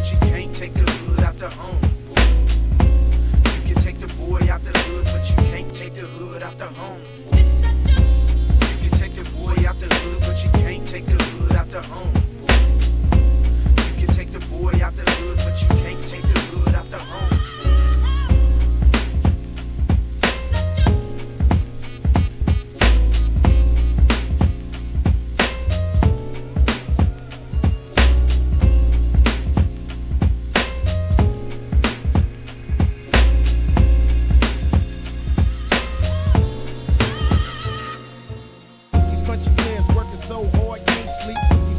but you can't take the hood out the home. You can take the boy out the hood, but you can't take the hood out the home. country players working so hard, can't sleep.